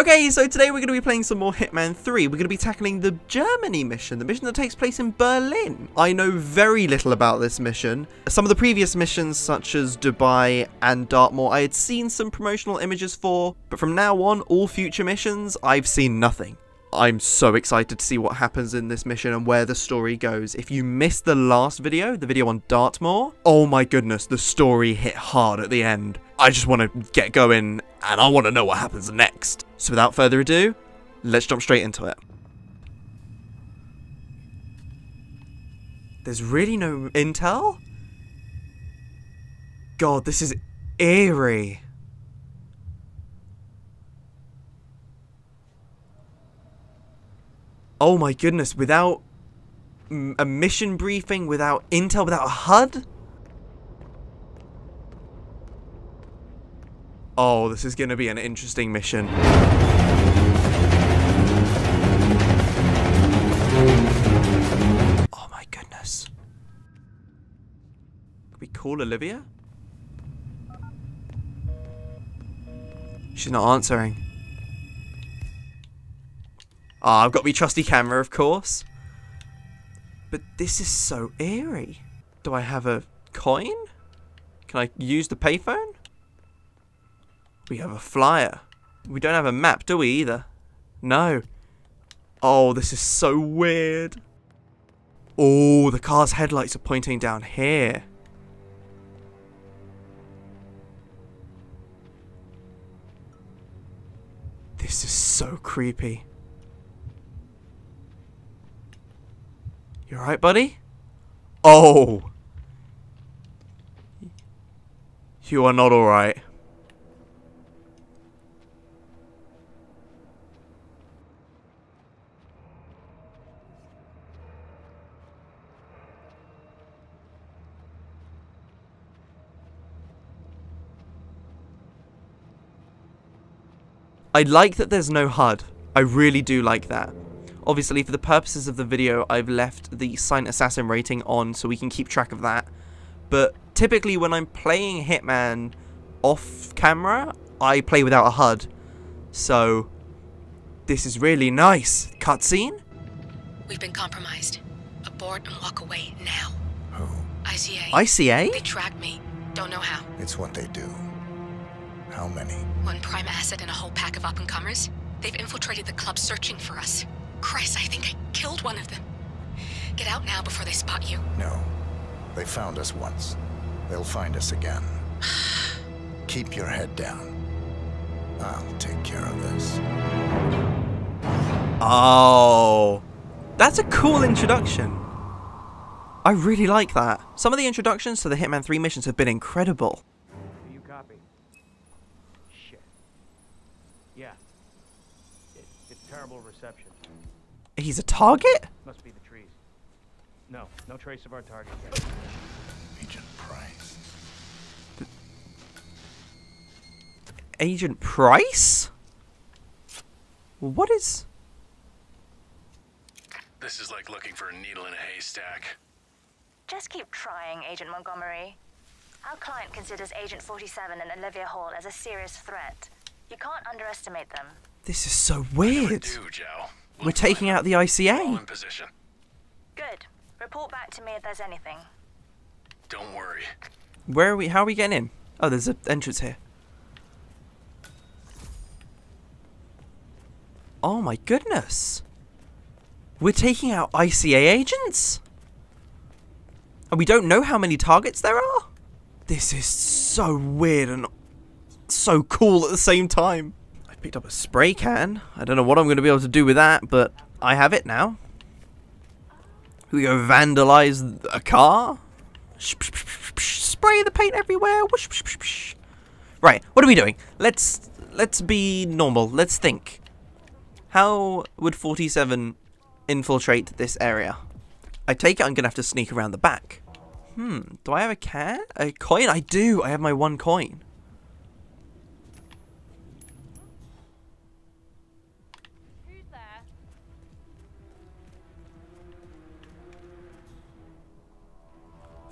Okay, so today we're going to be playing some more Hitman 3. We're going to be tackling the Germany mission, the mission that takes place in Berlin. I know very little about this mission. Some of the previous missions, such as Dubai and Dartmoor, I had seen some promotional images for, but from now on, all future missions, I've seen nothing. I'm so excited to see what happens in this mission and where the story goes. If you missed the last video, the video on Dartmoor, oh my goodness, the story hit hard at the end. I just want to get going and I want to know what happens next. So without further ado, let's jump straight into it. There's really no intel? God, this is eerie. Oh my goodness, without a mission briefing, without intel, without a HUD? Oh, this is going to be an interesting mission. Oh my goodness. Could we call Olivia? She's not answering. Ah, oh, I've got my trusty camera, of course. But this is so eerie. Do I have a coin? Can I use the payphone? We have a flyer. We don't have a map, do we, either? No. Oh, this is so weird. Oh, the car's headlights are pointing down here. This is so creepy. You alright, buddy? Oh! You are not alright. I like that there's no HUD. I really do like that. Obviously, for the purposes of the video, I've left the Silent Assassin rating on so we can keep track of that. But typically when I'm playing Hitman off camera, I play without a HUD. So, this is really nice. Cutscene? We've been compromised. Abort and walk away now. Who? ICA. ICA? They tracked me. Don't know how. It's what they do. How many? One prime asset and a whole pack of up-and-comers. They've infiltrated the club searching for us. Christ, I think I killed one of them. Get out now before they spot you. No. They found us once. They'll find us again. Keep your head down. I'll take care of this. Oh. That's a cool introduction. I really like that. Some of the introductions to the Hitman 3 missions have been incredible. Do you copy? Shit. Yeah. It, it's terrible reception. He's a target? Must be the trees. No, no trace of our target yet. Agent Price. Agent Price? What is... This is like looking for a needle in a haystack. Just keep trying, Agent Montgomery. Our client considers Agent 47 and Olivia Hall as a serious threat. You can't underestimate them. This is so Never weird. do, Joe. We're taking out the All ICA. in position. Good. Report back to me if there's anything. Don't worry. Where are we? How are we getting in? Oh, there's an entrance here. Oh my goodness. We're taking out ICA agents? And we don't know how many targets there are? This is so weird and so cool at the same time. Picked up a spray can. I don't know what I'm going to be able to do with that, but I have it now. We go vandalize a car. Spray the paint everywhere. Right, what are we doing? Let's let's be normal. Let's think. How would 47 infiltrate this area? I take it I'm gonna have to sneak around the back. Hmm. Do I have a can? A coin? I do. I have my one coin.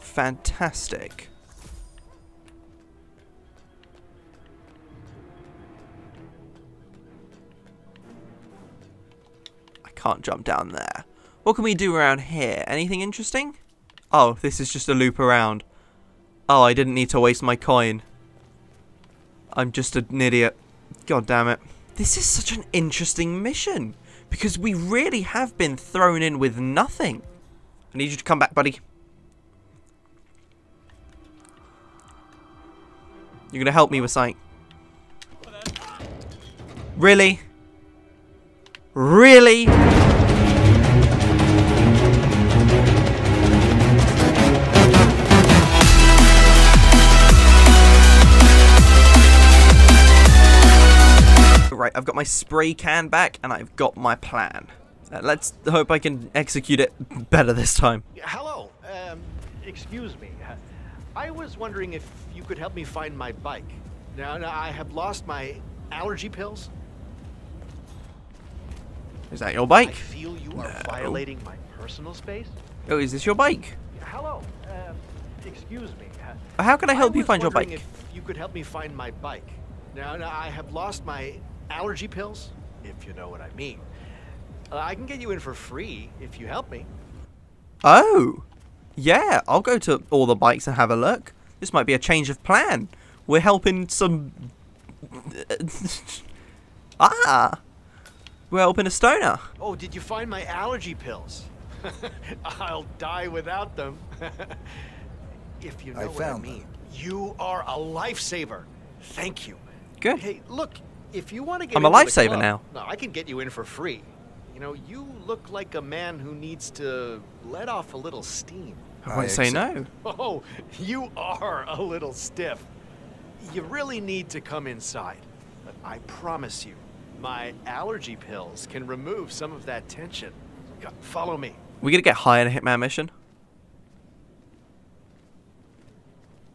Fantastic. I can't jump down there. What can we do around here? Anything interesting? Oh, this is just a loop around. Oh, I didn't need to waste my coin. I'm just an idiot. God damn it. This is such an interesting mission. Because we really have been thrown in with nothing. I need you to come back, buddy. You're gonna help me with something. Really? Really? Right, I've got my spray can back and I've got my plan. Uh, let's hope I can execute it better this time. Hello. Um, excuse me. Uh, I was wondering if you could help me find my bike. Now, now I have lost my allergy pills. Is that your I bike? feel you are violating my personal space. Oh, is this your bike? Hello. Um, excuse me. Uh, How can I help you find your bike? If you could help me find my bike. Now, now I have lost my allergy pills, if you know what I mean. Uh, I can get you in for free if you help me. Oh, yeah, I'll go to all the bikes and have a look. This might be a change of plan. We're helping some. ah, we're helping a stoner. Oh, did you find my allergy pills? I'll die without them. if you know I what I found them. mean. You are a lifesaver. Thank you. Good. Hey, look, if you want to get I'm a lifesaver club, now. No, I can get you in for free. You know, you look like a man who needs to let off a little steam. I won't I say no. Oh, you are a little stiff. You really need to come inside. But I promise you, my allergy pills can remove some of that tension. Follow me. We gonna get high in a Hitman mission?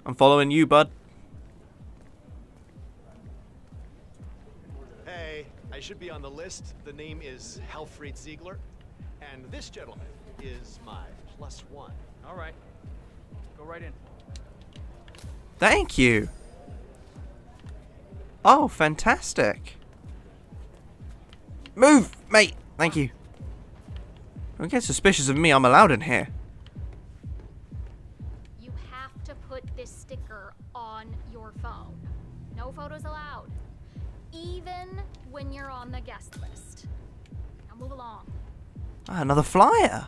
I'm following you, bud. Hey, I should be on the list. The name is Helfried Ziegler. And this gentleman is my plus one. All right. Go right in. Thank you. Oh, fantastic. Move, mate. Thank you. Don't get suspicious of me. I'm allowed in here. You have to put this sticker on your phone. No photos allowed. Even when you're on the guest list. Now move along. Ah, another flyer.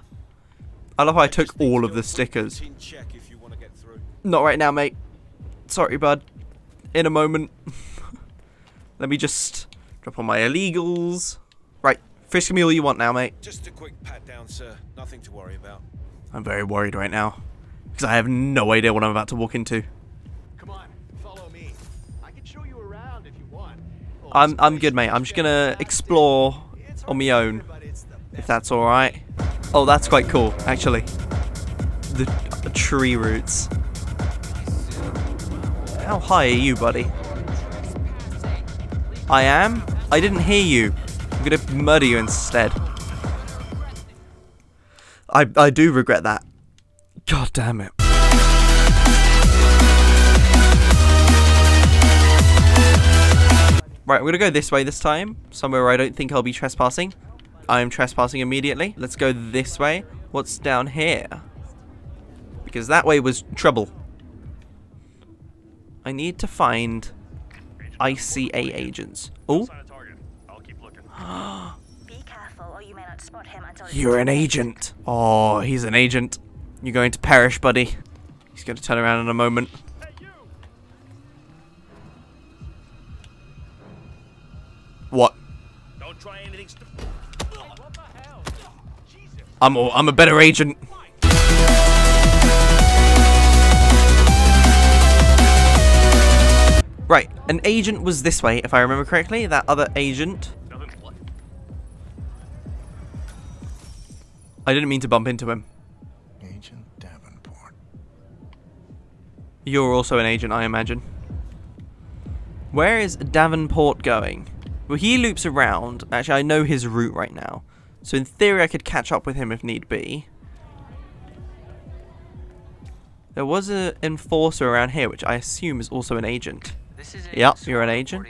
I love how I took all of the stickers. Not right now, mate. Sorry, bud. In a moment. Let me just drop on my illegals. Right, frisk me all you want now, mate. Just a quick pat down, sir. Nothing to worry about. I'm very worried right now. Because I have no idea what I'm about to walk into. Come on, follow me. I can show you around if you want. Oh, I'm I'm good, mate. I'm just gonna explore on my own, say, but it's the if that's all right. Oh, that's quite cool, actually. The uh, tree roots. How high are you, buddy? I am. I didn't hear you. I'm gonna murder you instead. I I do regret that. God damn it. Right, we're gonna go this way this time. Somewhere where I don't think I'll be trespassing. I am trespassing immediately. Let's go this way. What's down here? Because that way was trouble. I need to find ICA agents. Oh, Sign a target. I'll keep looking. Be careful, or you may not spot him until it's you're an agent. Oh, he's an agent. You're going to perish, buddy. He's going to turn around in a moment. What? I'm a, I'm a better agent. Right, an agent was this way, if I remember correctly. That other agent. I didn't mean to bump into him. Agent Davenport. You're also an agent, I imagine. Where is Davenport going? Well, he loops around. Actually, I know his route right now. So in theory, I could catch up with him if need be. There was an enforcer around here, which I assume is also an agent. This is Yep, you're an agent.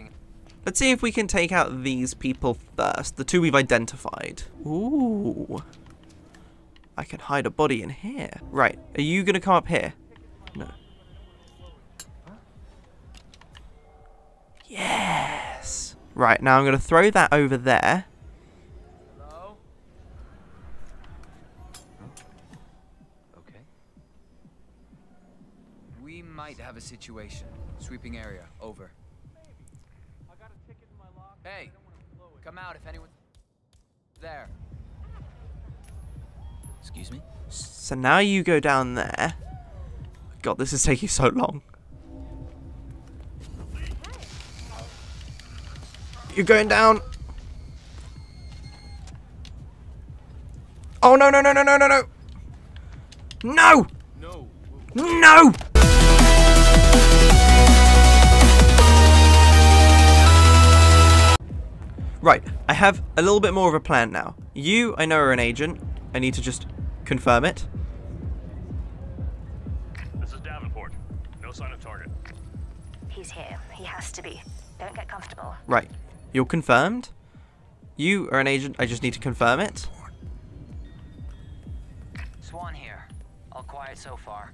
Let's see if we can take out these people first. The two we've identified. Ooh. I can hide a body in here. Right. Are you going to come up here? No. Yes. Right. Now I'm going to throw that over there. Situation. Sweeping area. Over. Hey, come out if anyone's there. Excuse me? So now you go down there. God, this is taking so long. You're going down. Oh no no no no no no no! No! No. Right, I have a little bit more of a plan now. You, I know, are an agent. I need to just confirm it. This is Davenport. No sign of target. He's here. He has to be. Don't get comfortable. Right, you're confirmed. You are an agent. I just need to confirm it. Swan here. All quiet so far.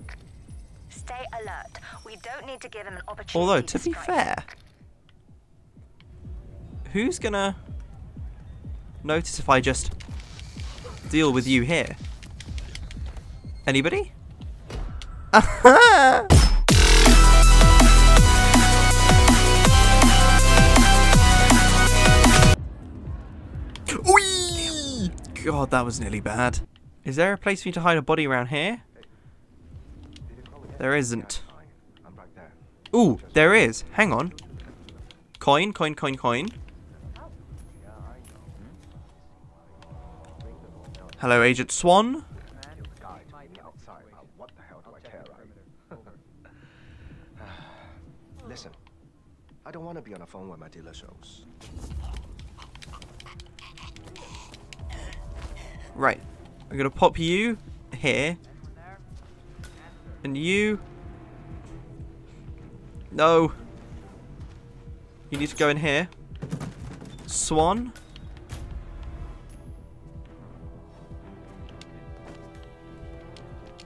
Stay alert. We don't need to give him an opportunity Although, to be fair, who's gonna notice if I just deal with you here? Anybody? God, that was nearly bad. Is there a place for me to hide a body around here? There isn't. Ooh, there is. Hang on. Coin, coin, coin, coin. Hello, Agent Swan. Listen, I don't want to be on the phone when my dealer shows. Right. I'm gonna pop you here. And you. No. You need to go in here. Swan.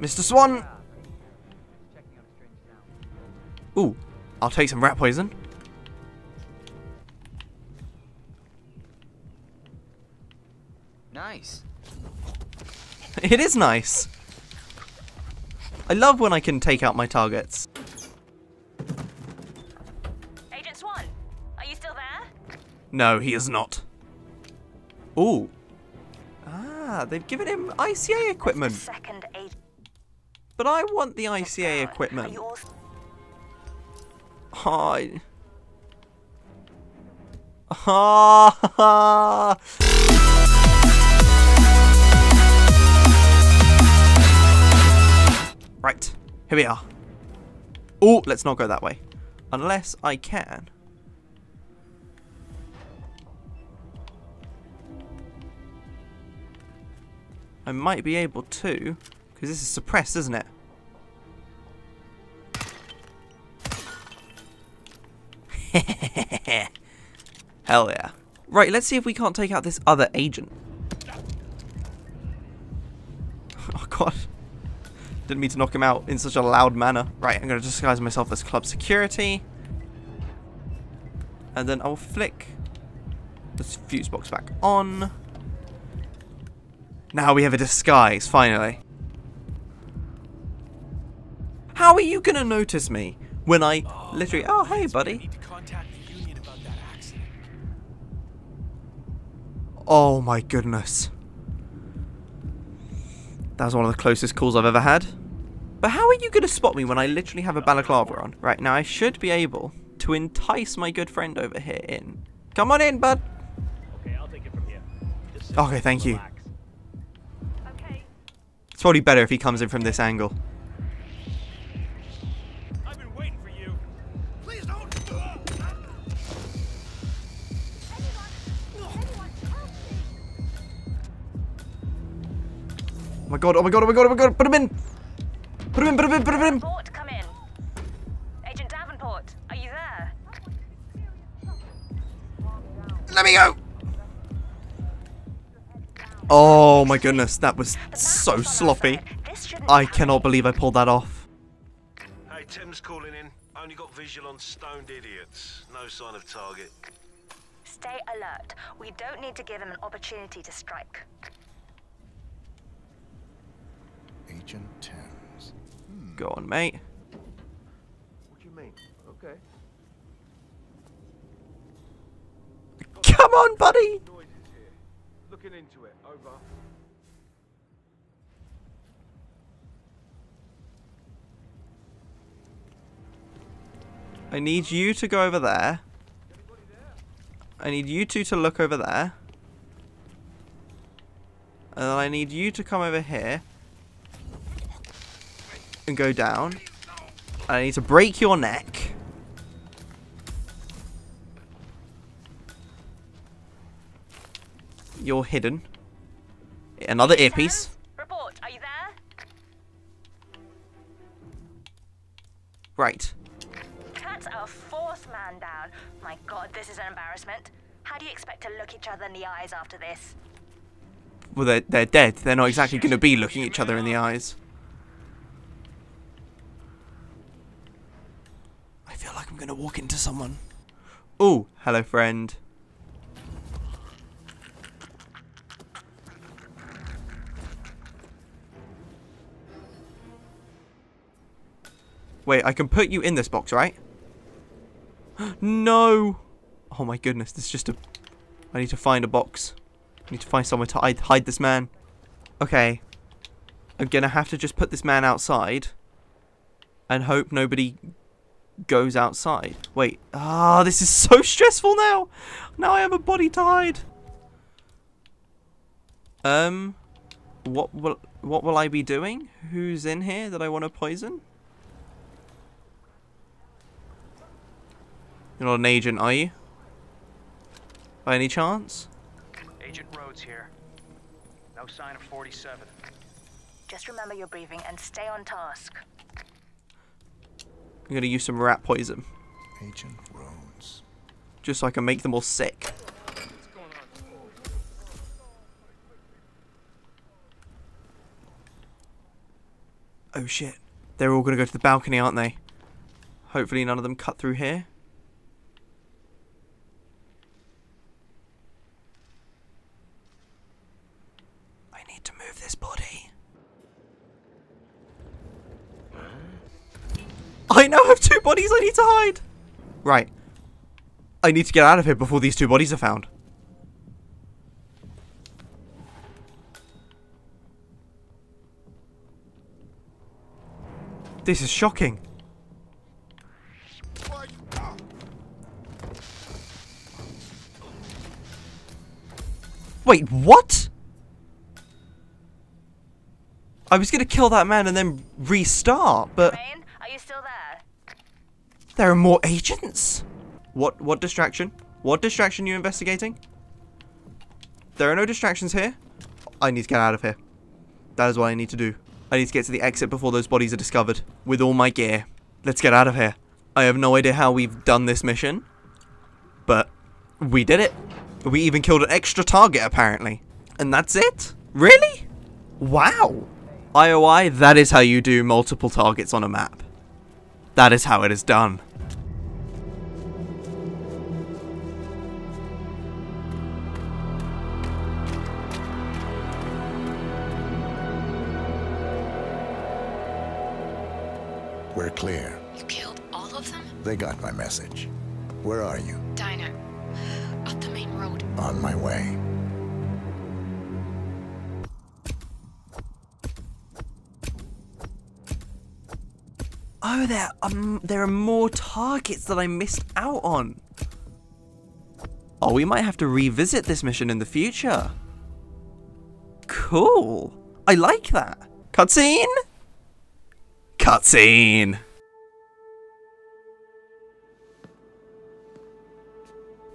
Mr. Swan! Ooh, I'll take some rat poison. Nice. It is nice. I love when I can take out my targets. Agent Swan, are you still there? No, he is not. Ooh. Ah, they've given him ICA equipment. Second agent. But I want the ICA equipment. Hi. Ah. right, here we are. Oh, let's not go that way. Unless I can. I might be able to, because this is suppressed, isn't it? Hell yeah. Right, let's see if we can't take out this other agent. Oh god. Didn't mean to knock him out in such a loud manner. Right, I'm going to disguise myself as club security. And then I'll flick this fuse box back on. Now we have a disguise, finally. How are you going to notice me when I oh, literally... Oh, hey, buddy. Need to contact the union about that accident. Oh my goodness. That was one of the closest calls I've ever had. But how are you going to spot me when I literally have a balaclava on? Right, now I should be able to entice my good friend over here in. Come on in, bud. Okay, I'll take it from here. Okay, and thank you. okay? It's probably better if he comes in from this angle. My god, oh my god, oh my god, oh my god, put him in! Put him in, put him in, put him in! Davenport, come in. Agent Davenport, are you there? Let me go! Oh my goodness, that was so sloppy. I cannot believe I pulled that off. Hey, Tim's calling in. Only got visual on stoned idiots. No sign of target. Stay alert. We don't need to give him an opportunity to strike. Agent Thames. Hmm. Go on, mate. What do you mean? Okay. Come on, buddy! Looking into it. Over. I need you to go over there. I need you two to look over there. And then I need you to come over here. And go down. I need to break your neck. You're hidden. Another earpiece. Report, are you there? Right. That's our fourth man down. My god, this is an embarrassment. How do you expect to look each other in the eyes after this? Well, they're, they're dead. They're not exactly going to be looking each other in the eyes. I feel like I'm to walk into someone. Oh, hello, friend. Wait, I can put you in this box, right? no! Oh my goodness, this is just a... I need to find a box. I need to find somewhere to hide, hide this man. Okay. I'm gonna have to just put this man outside. And hope nobody goes outside. Wait. Ah, this is so stressful now! Now I have a body tied. Um... What will, what will I be doing? Who's in here that I want to poison? You're not an agent, are you? By any chance? Agent Rhodes here. No sign of 47. Just remember your briefing and stay on task. I'm gonna use some rat poison. Agent Rhodes. Just so I can make them all sick. Oh shit. They're all gonna go to the balcony, aren't they? Hopefully none of them cut through here. I need to move this body. I now have two bodies I need to hide! Right. I need to get out of here before these two bodies are found. This is shocking. Wait, what? I was gonna kill that man and then restart, but Rain, are you still there? There are more agents. What? What distraction? What distraction are you investigating? There are no distractions here. I need to get out of here. That is what I need to do. I need to get to the exit before those bodies are discovered with all my gear. Let's get out of here. I have no idea how we've done this mission, but we did it. We even killed an extra target apparently. And that's it? Really? Wow. IOI, that is how you do multiple targets on a map. That is how it is done. We're clear. You killed all of them? They got my message. Where are you? Diner. Up the main road. On my way. Oh, there um, there are more targets that I missed out on. Oh, we might have to revisit this mission in the future. Cool. I like that. Cutscene? Cutscene.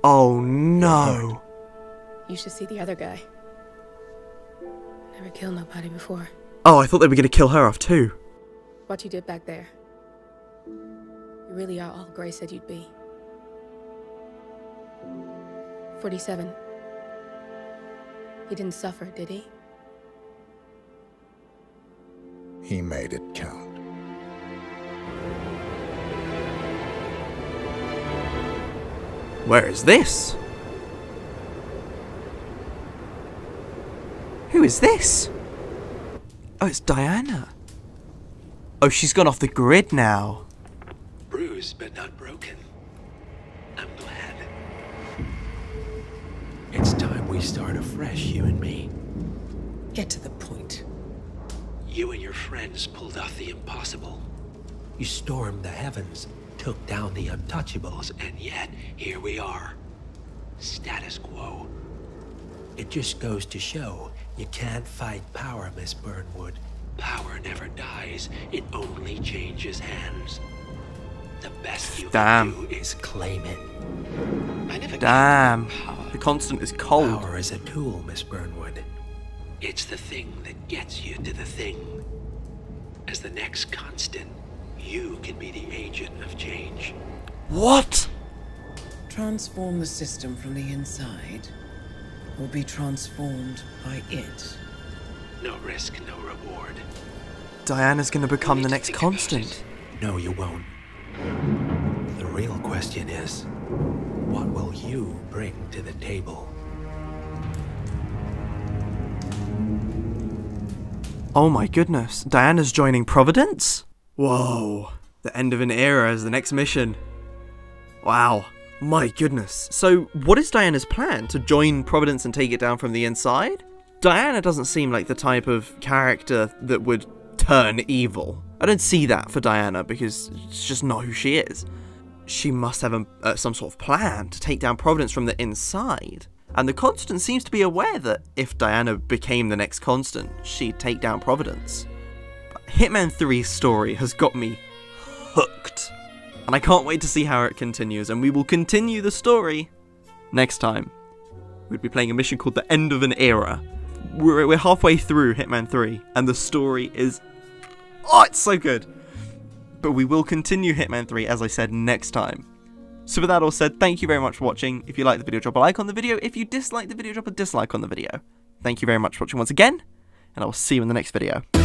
Oh no. You should see the other guy. Never killed nobody before. Oh, I thought they were going to kill her off too. What you did back there. You really are all Grey said you'd be. 47. He didn't suffer, did he? He made it count. Where is this? Who is this? Oh, it's Diana. Oh, she's gone off the grid now. Bruised but not broken. I'm glad. It's time we start afresh, you and me. Get to the point. You and your friends pulled off the impossible. You stormed the heavens, took down the untouchables, and yet here we are. Status quo. It just goes to show you can't fight power, Miss Burnwood. Power never dies, it only changes hands. The best you Damn. can do is claim it. I never Damn. The constant is cold. Power is a tool, Miss Burnwood. It's the thing that gets you to the thing. As the next constant, you can be the agent of change. What? Transform the system from the inside, or be transformed by it. No risk, no reward. Diana's gonna become the next constant. No, you won't. The real question is, what will you bring to the table? Oh my goodness. Diana's joining Providence? Whoa. The end of an era is the next mission. Wow. My goodness. So, what is Diana's plan? To join Providence and take it down from the inside? Diana doesn't seem like the type of character that would turn evil. I don't see that for Diana because it's just not who she is. She must have a, uh, some sort of plan to take down Providence from the inside. And the Constant seems to be aware that if Diana became the next Constant, she'd take down Providence. But Hitman 3's story has got me hooked. And I can't wait to see how it continues, and we will continue the story next time. We'd be playing a mission called The End of an Era. We're, we're halfway through Hitman 3, and the story is. Oh, it's so good! But we will continue Hitman 3, as I said, next time. So with that all said, thank you very much for watching. If you liked the video, drop a like on the video. If you disliked the video, drop a dislike on the video. Thank you very much for watching once again, and I will see you in the next video.